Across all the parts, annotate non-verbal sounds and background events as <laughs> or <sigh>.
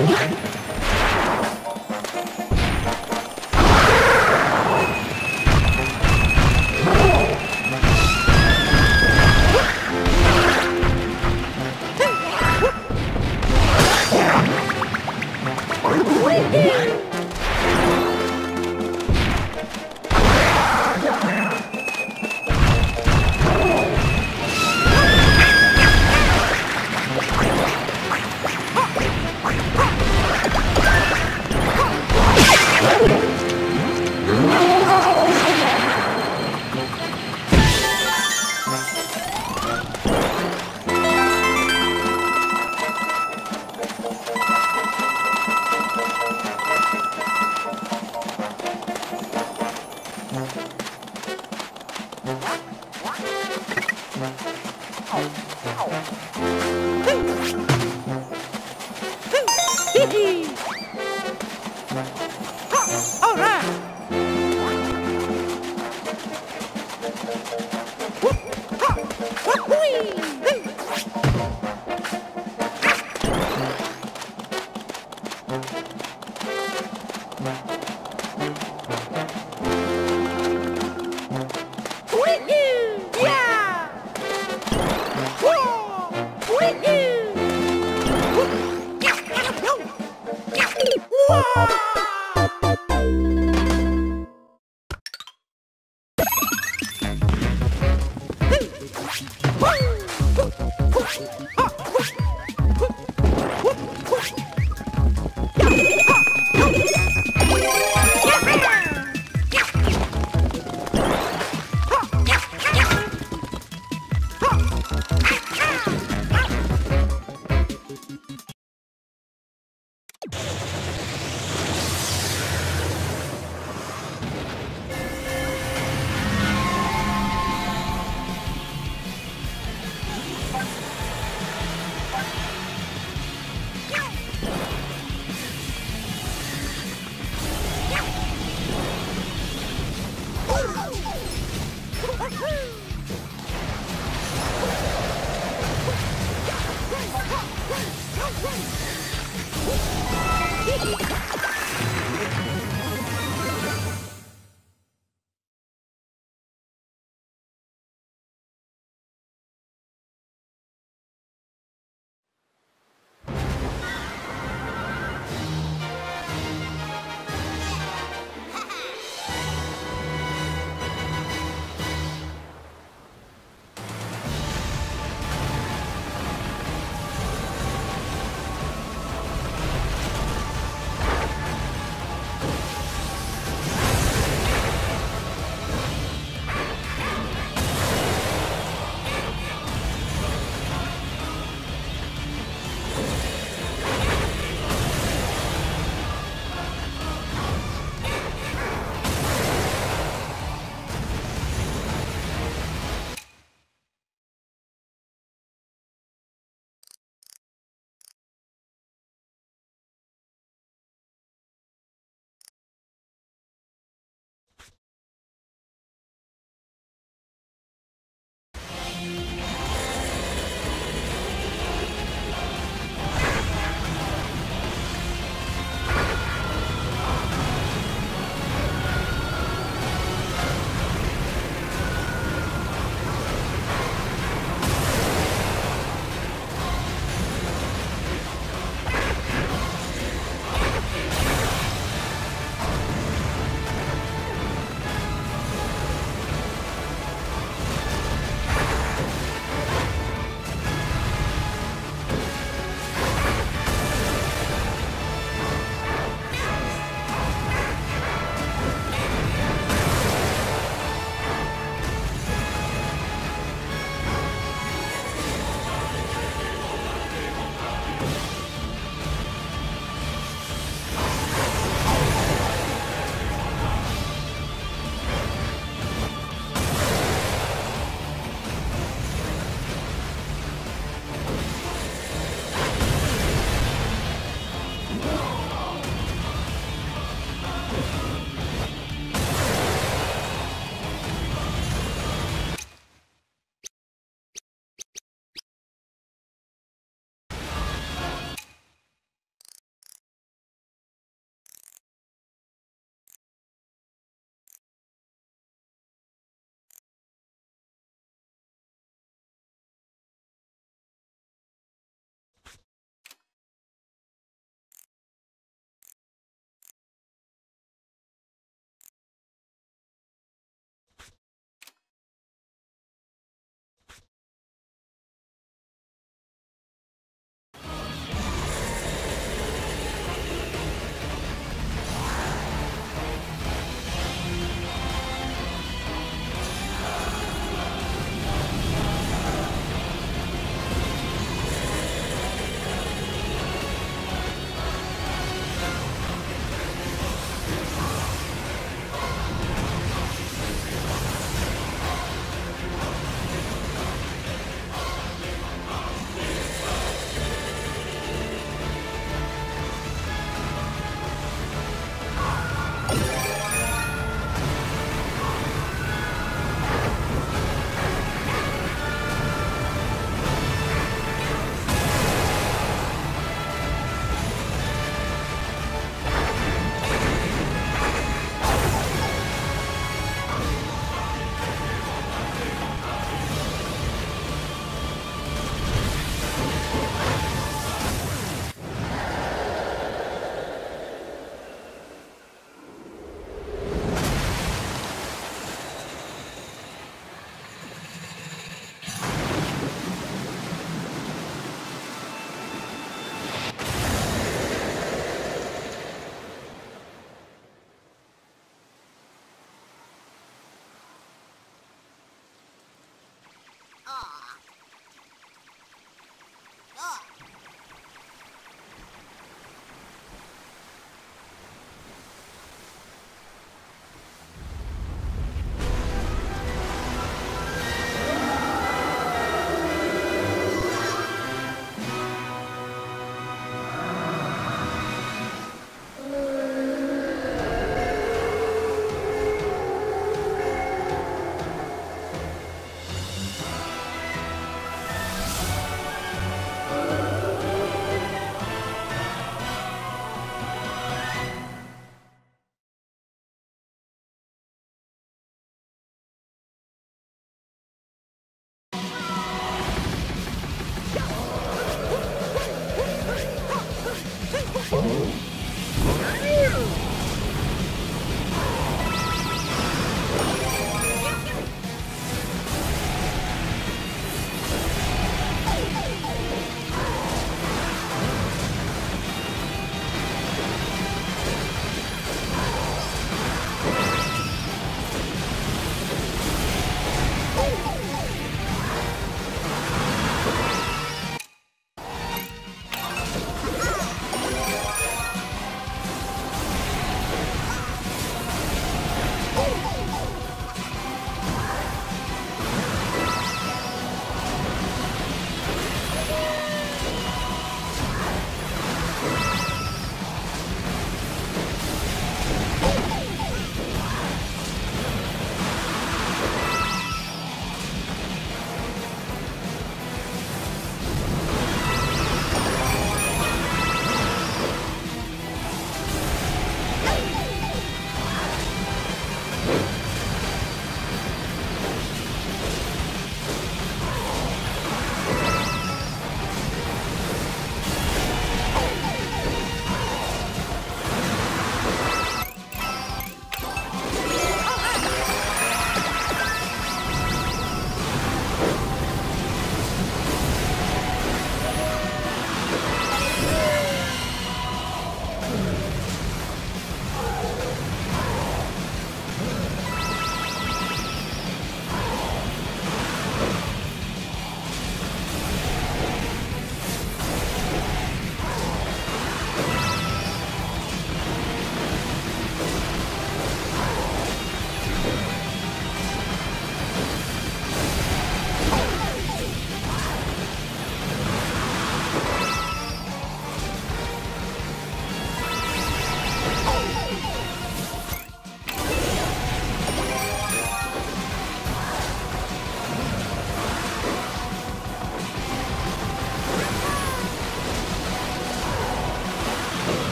Okay.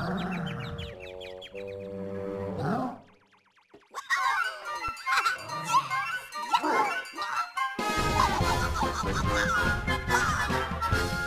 Wow! <laughs>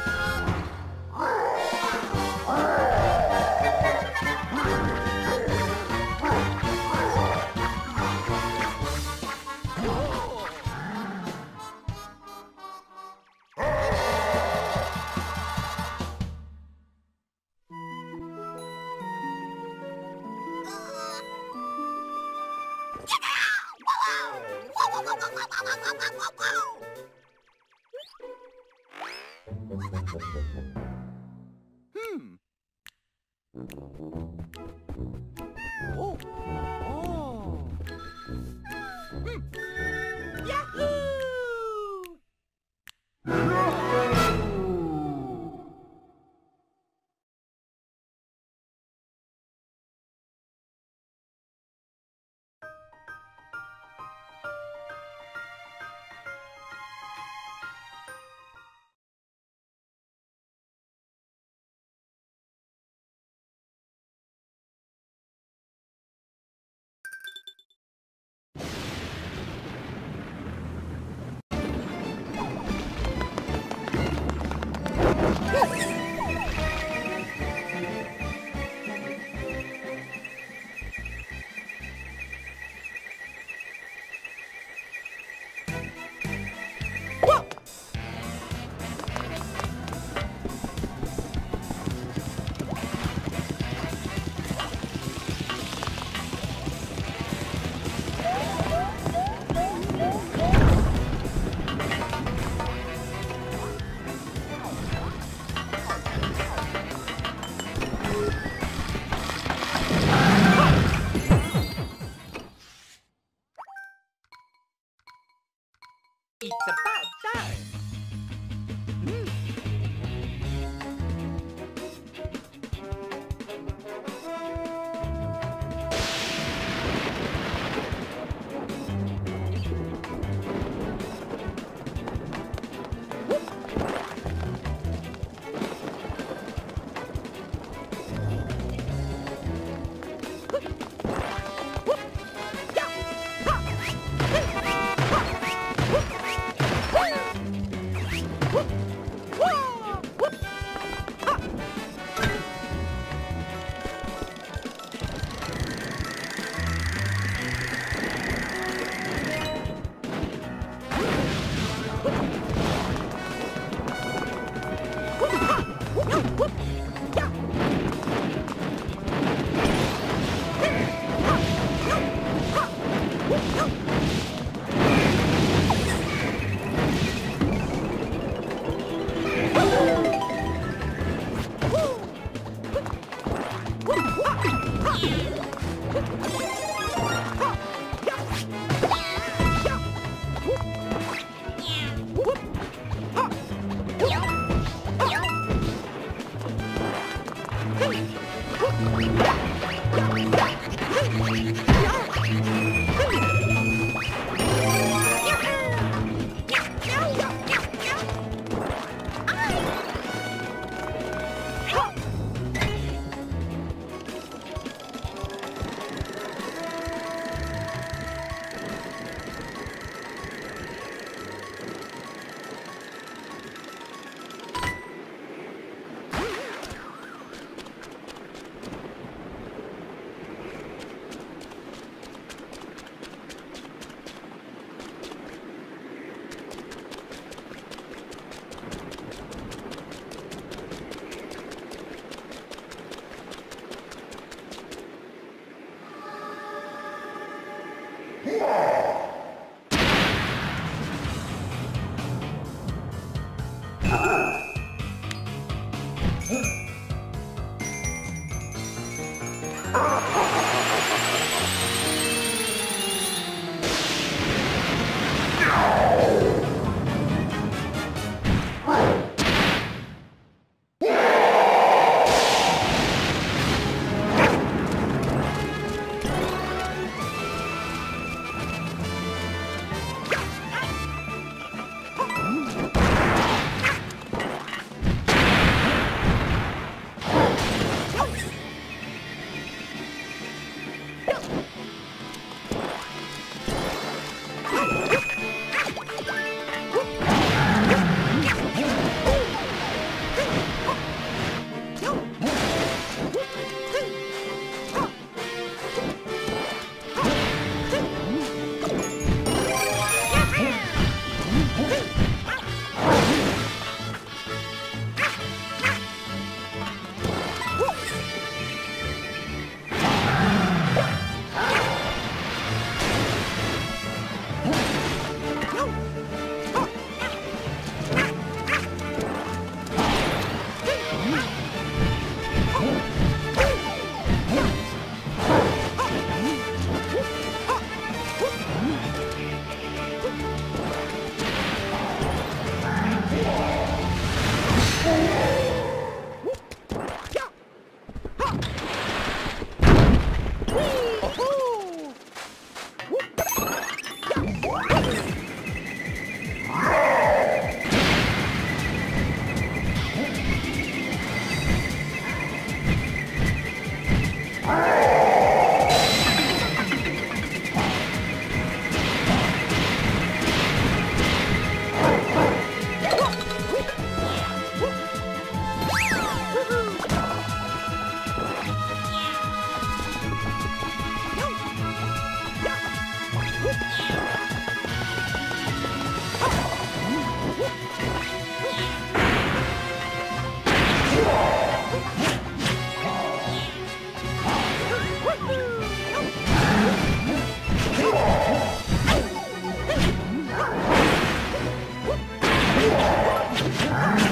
Ah!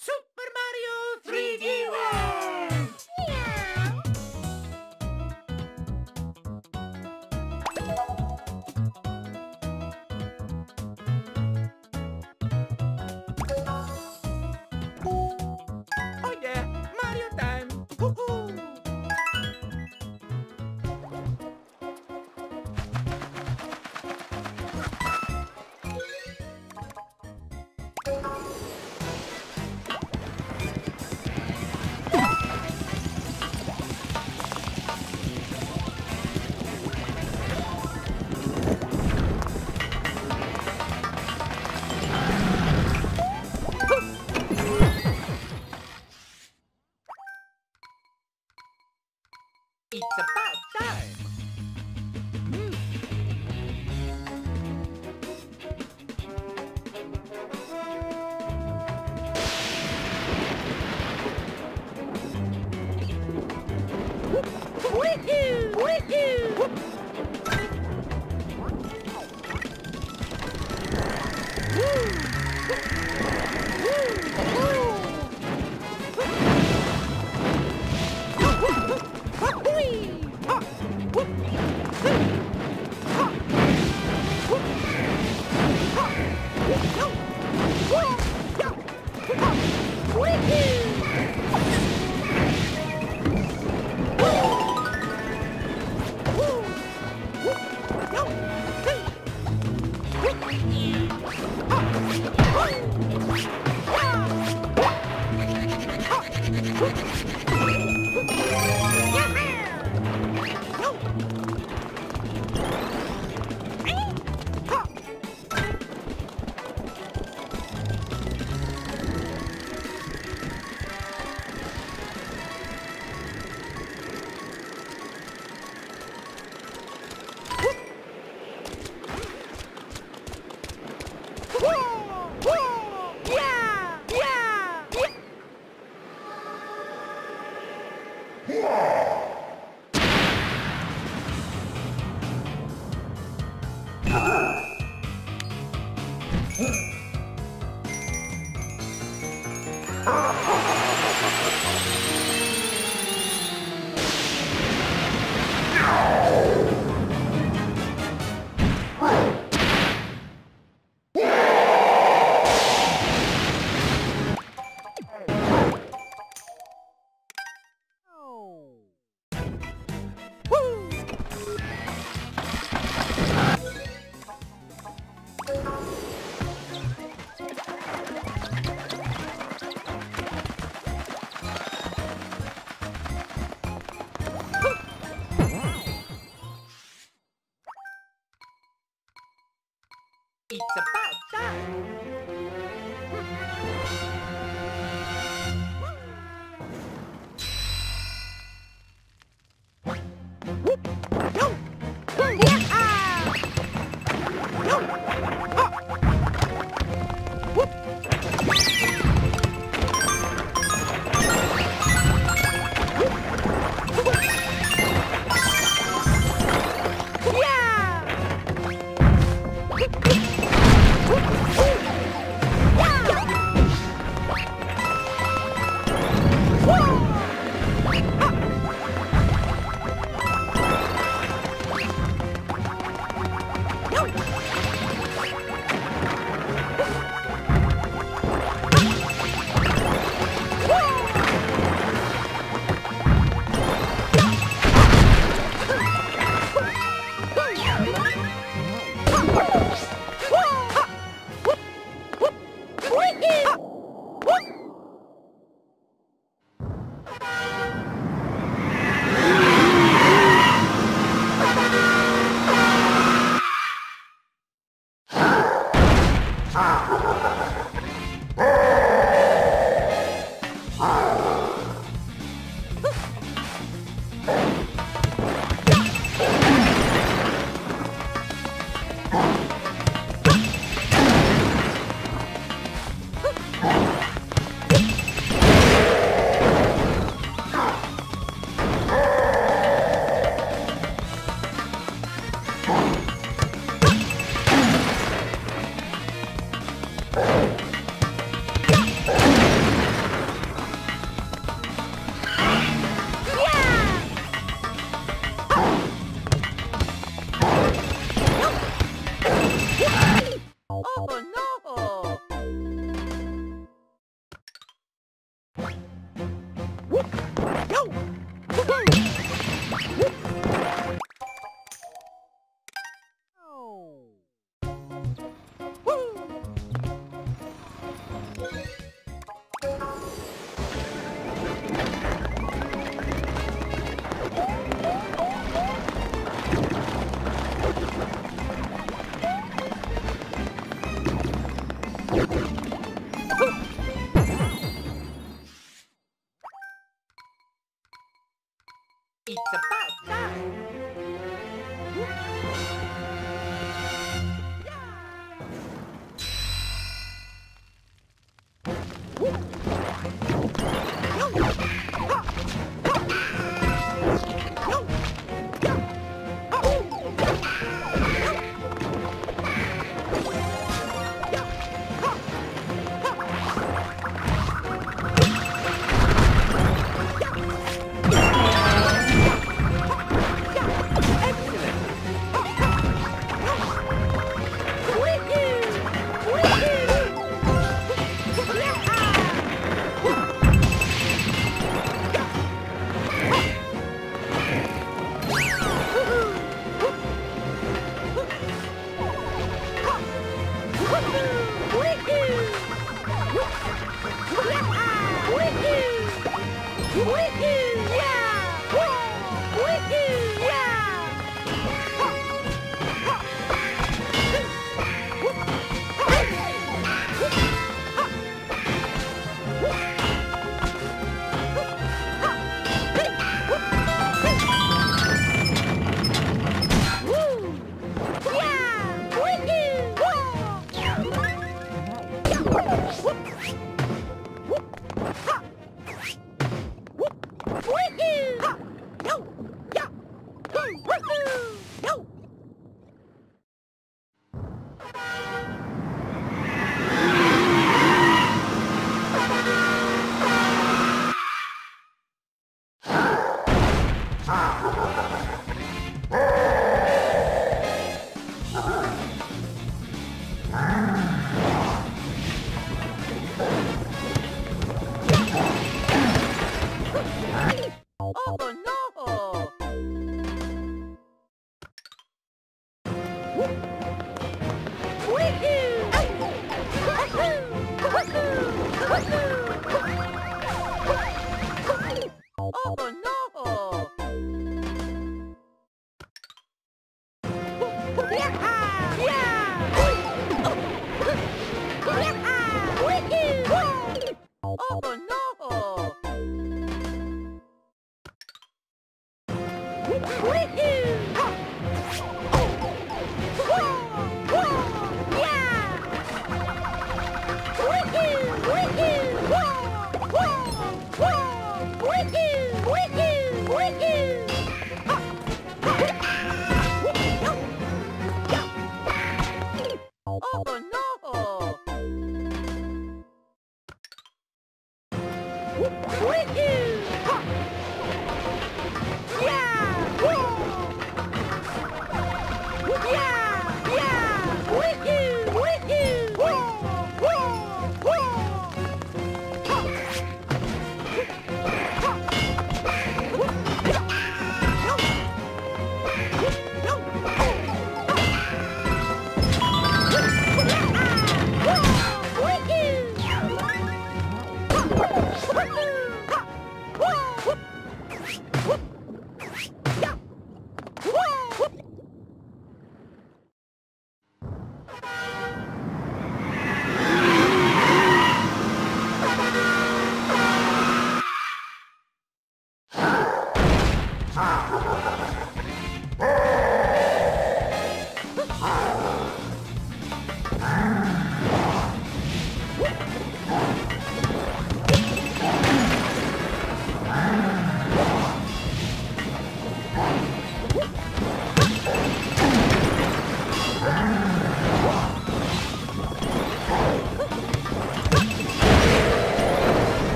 Super Mario! It's about time. Hmm. Woohoo! Yeah!